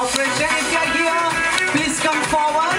Operation. You're here, please come forward.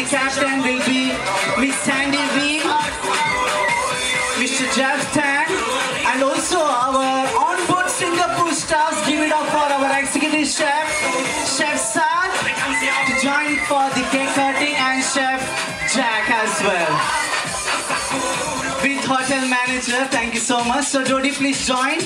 The captain will be Miss Sandy V, Mr. Jeff Tan, and also our onboard Singapore stars. Give it up for our executive chef, Chef Sad, to join for the cake cutting, and Chef Jack as well with hotel manager. Thank you so much. So Jody, please join.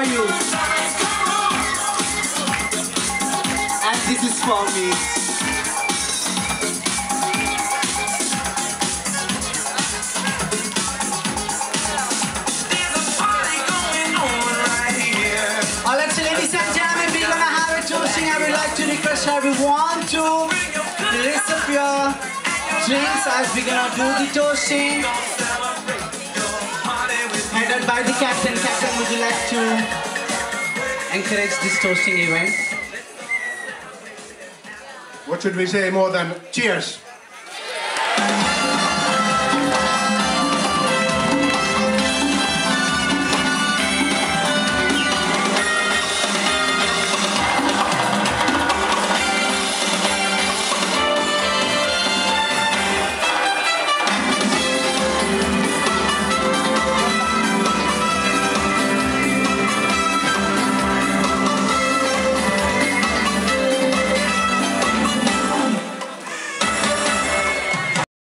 For you. And this is for me. Ladies and gentlemen, gonna have a to everyone to raise up your drinks as we're gonna do the toasting. Headed by the captain. Captain, would you like to encourage this toasting event? What should we say more than cheers?